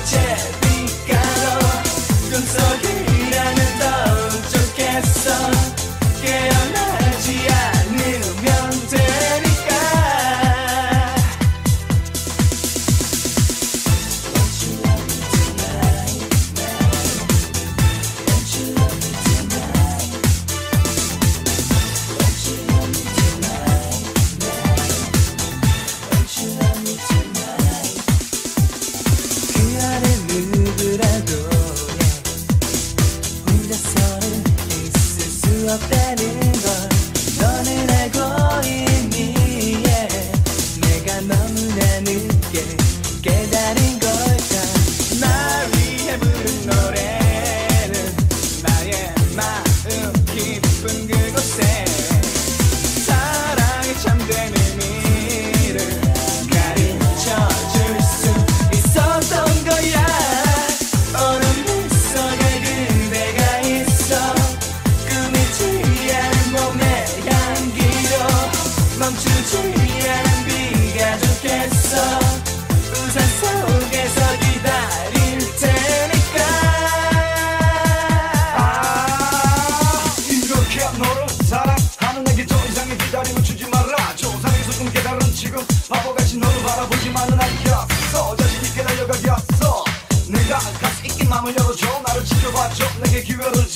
noche. sarı Hissiz a benim var maç yok ne gekiyoruz